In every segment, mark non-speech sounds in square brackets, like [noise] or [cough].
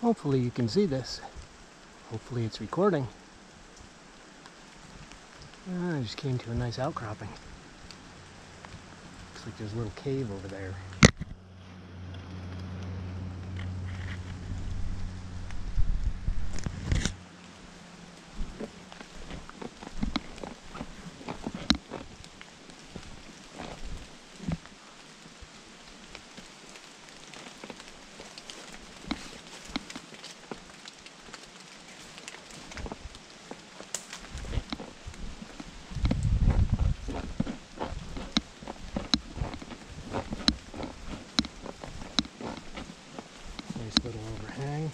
Hopefully you can see this. Hopefully it's recording. Ah, I just came to a nice outcropping. Looks like there's a little cave over there. Nice little overhang.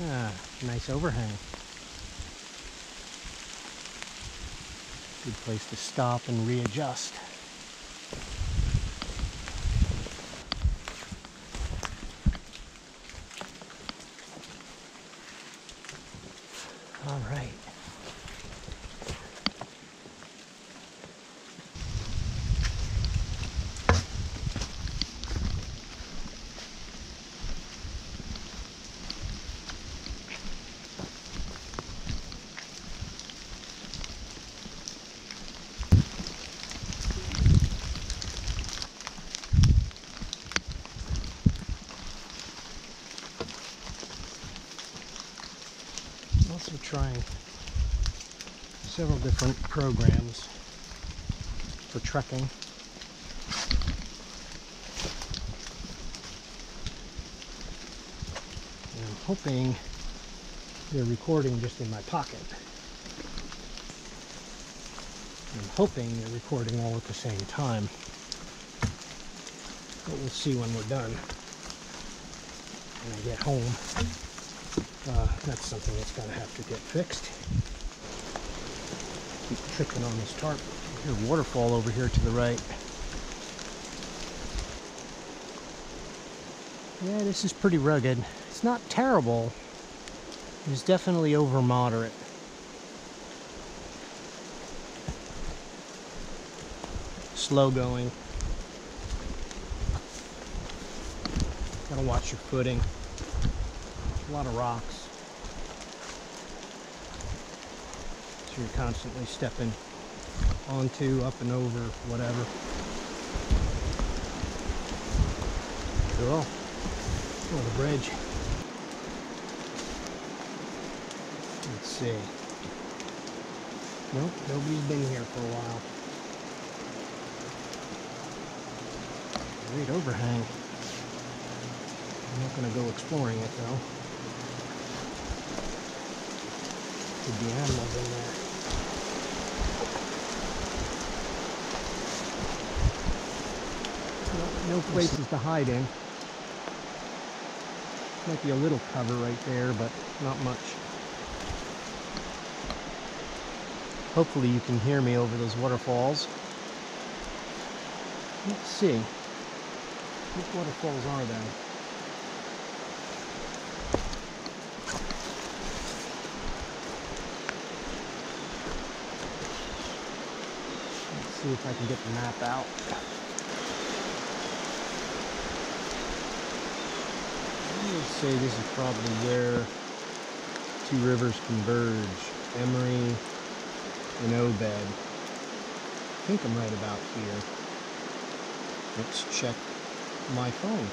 Yeah, nice overhang. Good place to stop and readjust. All right. also trying several different programs for trekking. And I'm hoping they're recording just in my pocket. I'm hoping they're recording all at the same time. But we'll see when we're done. When I get home. Uh, that's something that's going to have to get fixed. Keep tripping on this tarp. Here's a waterfall over here to the right. Yeah, this is pretty rugged. It's not terrible. It's definitely over moderate. Slow going. Gotta watch your footing. A lot of rocks. So you're constantly stepping onto, up and over, whatever. Cool. Oh, the bridge. Let's see. Nope, nobody's been here for a while. Great overhang. I'm not going to go exploring it though. Be animals in there. Uh, no, no places to hide in. Might be a little cover right there, but not much. Hopefully you can hear me over those waterfalls. Let's see. Which waterfalls are there? See if I can get the map out. I would say this is probably where two rivers converge. Emery and Obed. I think I'm right about here. Let's check my phone.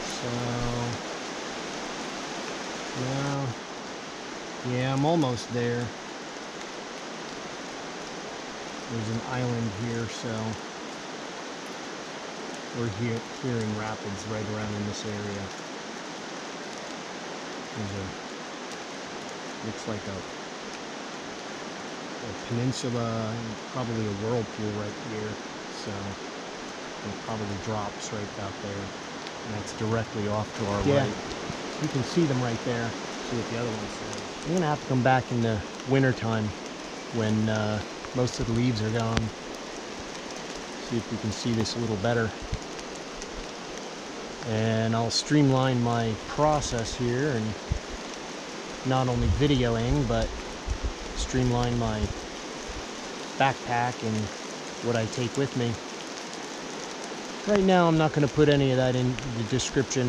So, no, yeah, I'm almost there. There's an island here, so we're here hearing rapids right around in this area. There's a looks like a, a peninsula, probably a whirlpool right here. So it probably drops right out there. And that's directly off to our Yeah. right. You can see them right there. See what the other one says. I'm gonna have to come back in the winter time when uh, most of the leaves are gone. See if we can see this a little better. and I'll streamline my process here and not only videoing but streamline my backpack and what I take with me. Right now I'm not going to put any of that in the description.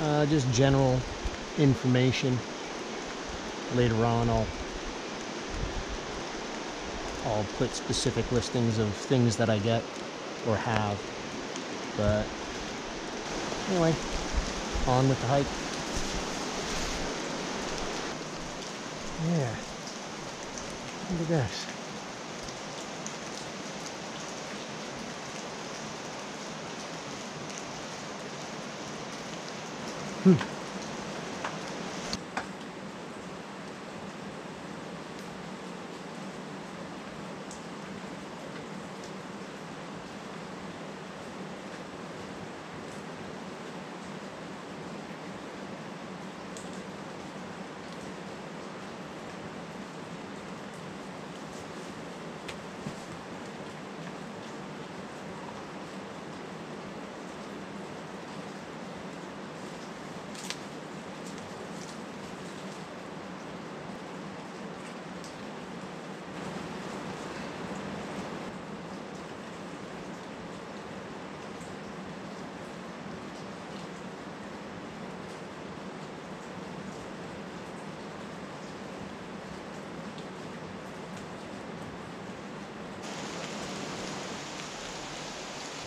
Uh, just general information. Later on I'll I'll put specific listings of things that I get or have. But anyway, on with the hike. Yeah. Look at this. Hmm.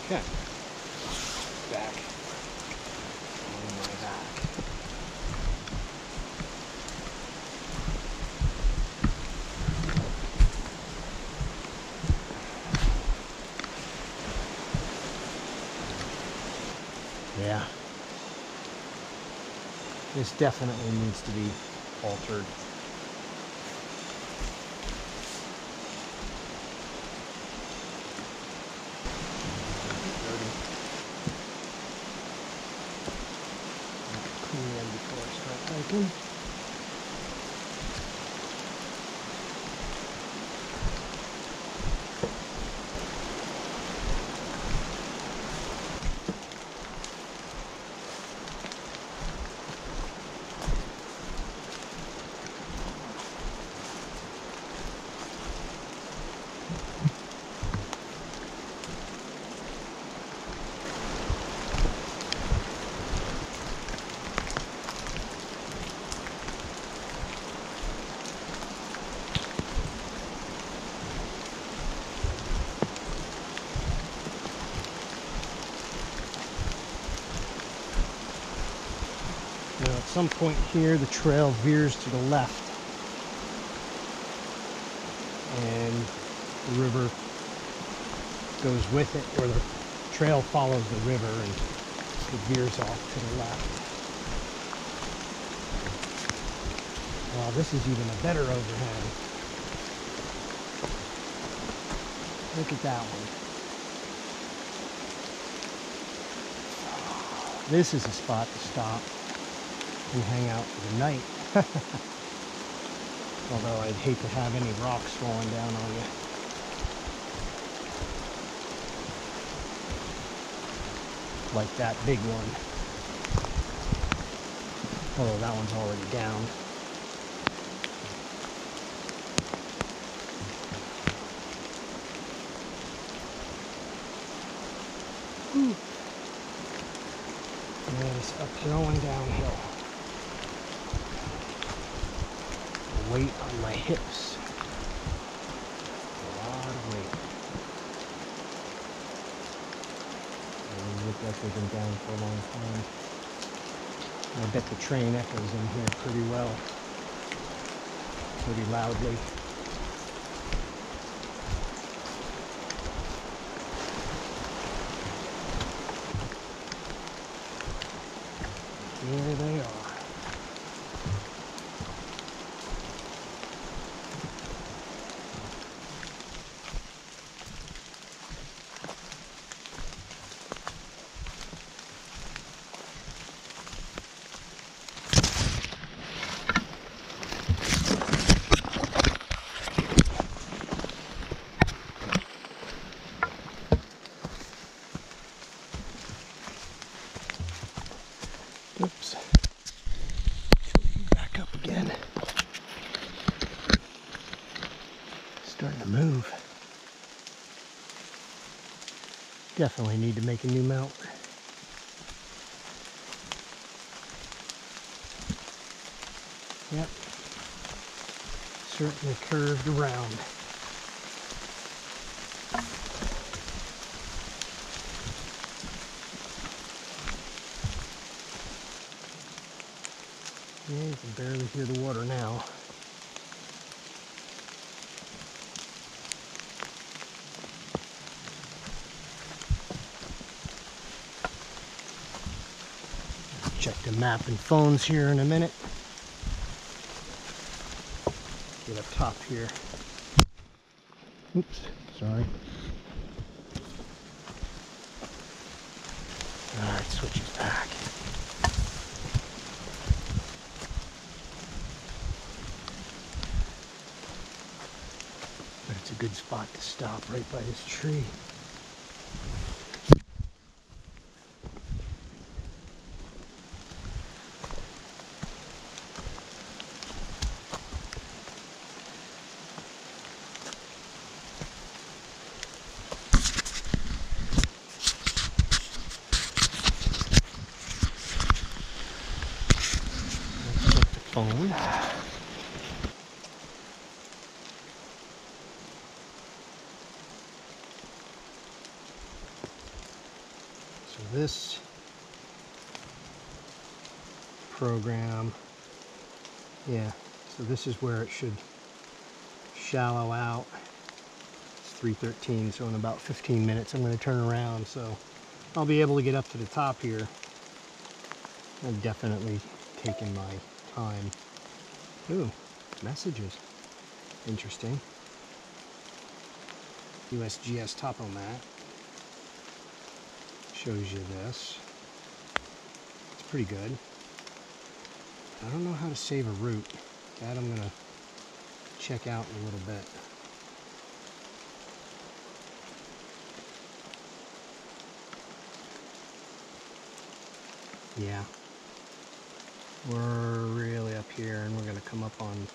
Okay. Back on my back. Yeah. This definitely needs to be altered. clean them before I start hiking. Now at some point here the trail veers to the left and the river goes with it or the trail follows the river and it veers off to the left. Wow, this is even a better overhang. Look at that one. This is a spot to stop and hang out for the night. [laughs] Although I'd hate to have any rocks falling down on you. Like that big one. Although that one's already down. Whew. And it's uphill and downhill. weight on my hips. A lot of weight. And look like they've been down for a long time. I bet the train echoes in here pretty well. Pretty loudly. Oops. Back up again. Starting to move. Definitely need to make a new mount. Yep. Certainly curved around. Yeah, you can barely hear the water now. Check the map and phones here in a minute. Get up top here. Oops, sorry. Alright, switches back. But it's a good spot to stop right by this tree. Let's check the phone. So this program, yeah, so this is where it should shallow out. It's 313, so in about 15 minutes I'm going to turn around, so I'll be able to get up to the top here. I've definitely taken my time. Ooh, messages. Interesting. USGS Topomat shows you this. It's pretty good. I don't know how to save a route. That I'm gonna check out in a little bit. Yeah. We're really up here and we're gonna come up on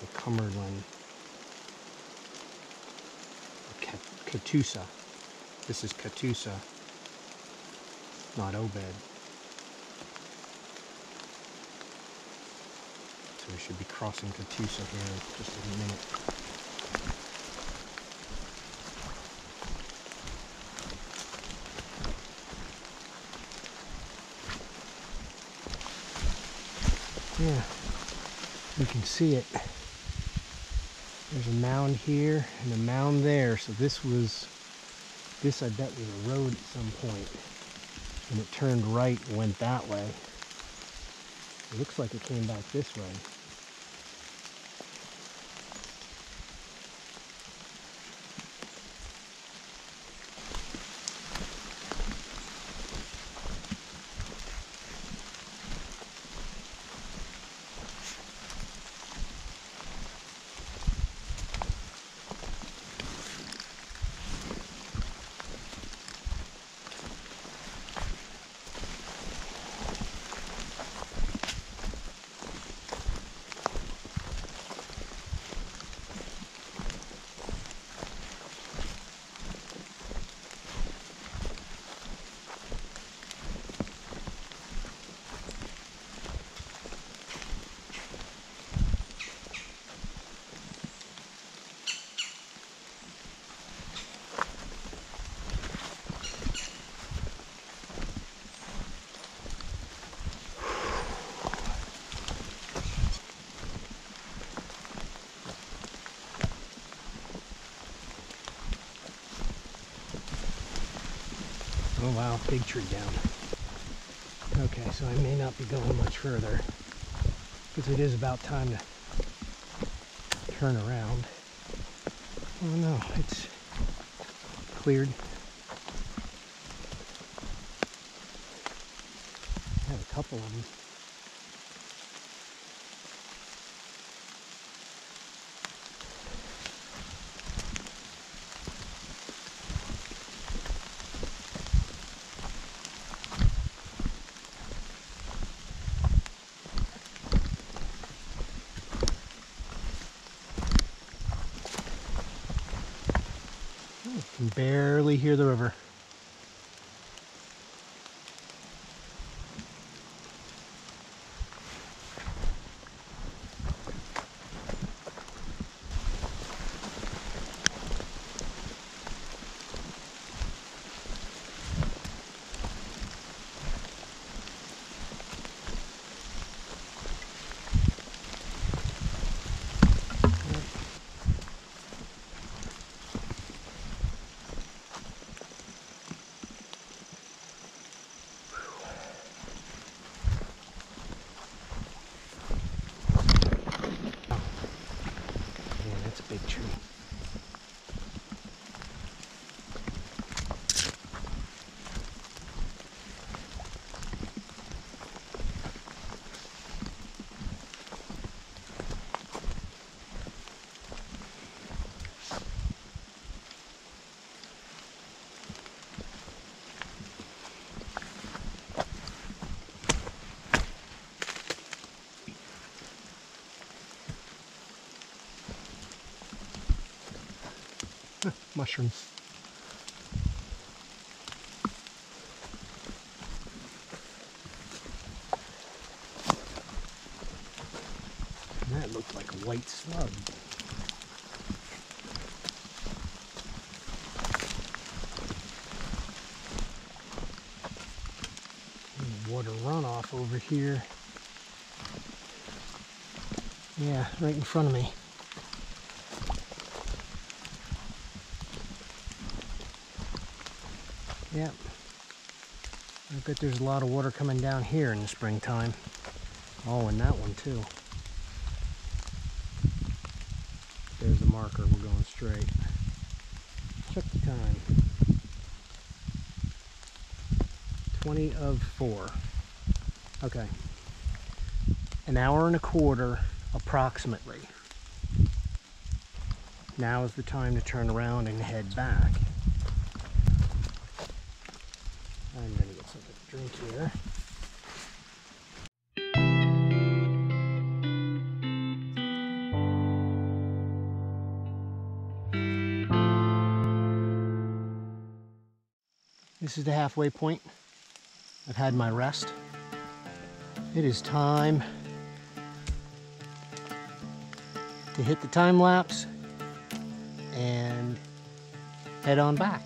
the Cumberland Catoosa. This is Catoosa, not Obed. So we should be crossing Catoosa here in just a minute. Yeah, you can see it. There's a mound here and a mound there. So this was, this I bet was a road at some. And it turned right and went that way. It looks like it came back this way. Oh wow, big tree down. Okay, so I may not be going much further because it is about time to turn around. Oh no, it's cleared. I have a couple of them. Barely hear the river. Man, that's a big tree. Mushrooms. That looked like a white slug. Water runoff over here. Yeah, right in front of me. Yep. I bet there's a lot of water coming down here in the springtime. Oh, and that one too. There's the marker, we're going straight. Check the time. 20 of 4. Okay. An hour and a quarter approximately. Now is the time to turn around and head back. I'm gonna get here. This is the halfway point. I've had my rest. It is time to hit the time lapse and head on back.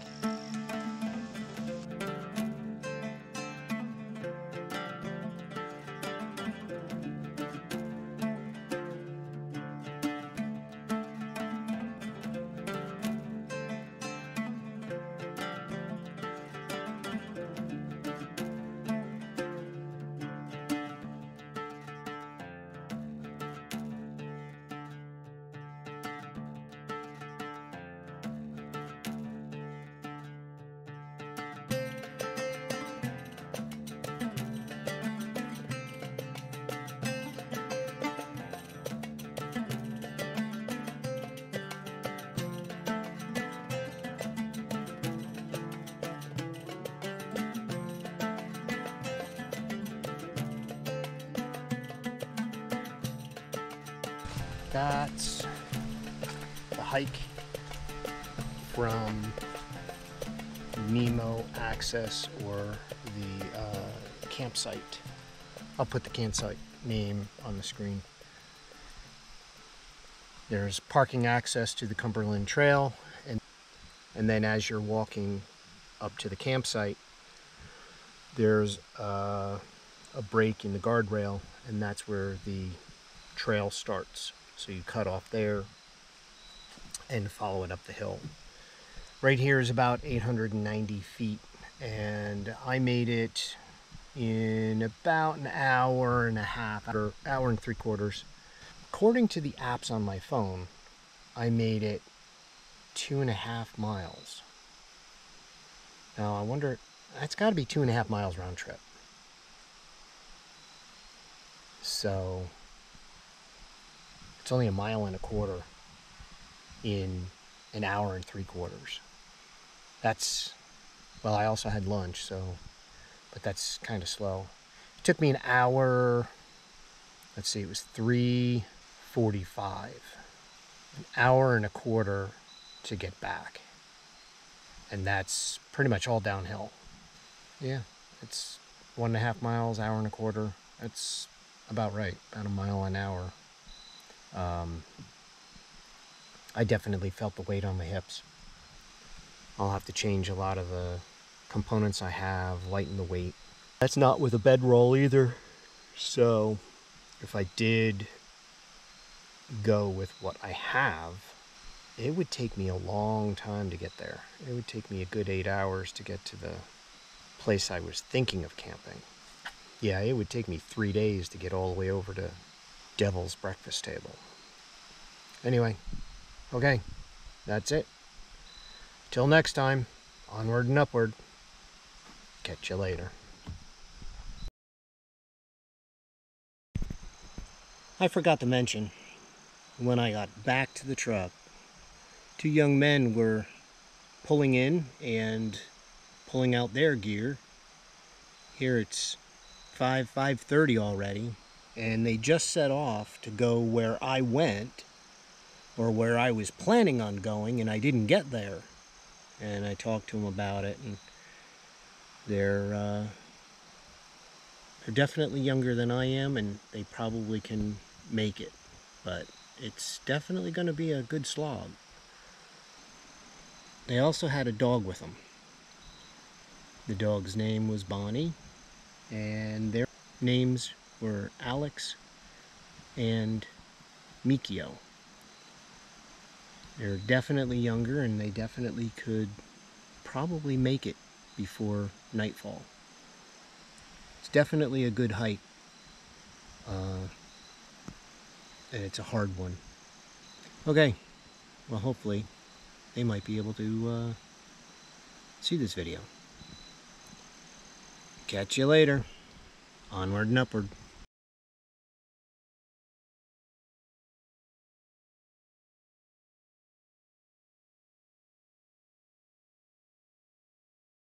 That's the hike from Nemo Access or the uh, campsite. I'll put the campsite name on the screen. There's parking access to the Cumberland Trail, and, and then as you're walking up to the campsite, there's uh, a break in the guardrail, and that's where the trail starts. So you cut off there and follow it up the hill. Right here is about 890 feet, and I made it in about an hour and a half, or hour and three quarters. According to the apps on my phone, I made it two and a half miles. Now I wonder, that's got to be two and a half miles round trip. So it's only a mile and a quarter in an hour and three quarters. That's, well, I also had lunch, so, but that's kind of slow. It took me an hour, let's see, it was 3.45, an hour and a quarter to get back. and that's pretty much all downhill. Yeah, it's one and a half miles, hour and a quarter. That's about right, about a mile an hour. Um, I definitely felt the weight on my hips. I'll have to change a lot of the components I have, lighten the weight. That's not with a bedroll either. So if I did go with what I have, it would take me a long time to get there. It would take me a good eight hours to get to the place I was thinking of camping. Yeah, it would take me three days to get all the way over to Devil's Breakfast Table. Anyway, okay, that's it. Till next time, onward and upward. Catch you later. I forgot to mention, when I got back to the truck, two young men were pulling in and pulling out their gear. Here it's 5, 5.30 already, and they just set off to go where I went, or where I was planning on going, and I didn't get there. And I talked to them about it, and they're, uh, they're definitely younger than I am, and they probably can make it. But it's definitely going to be a good slog. They also had a dog with them. The dog's name was Bonnie, and their names were Alex and Mikio. They're definitely younger, and they definitely could probably make it before nightfall. It's definitely a good hike. Uh, and it's a hard one. Okay, well hopefully they might be able to uh, see this video. Catch you later. Onward and upward.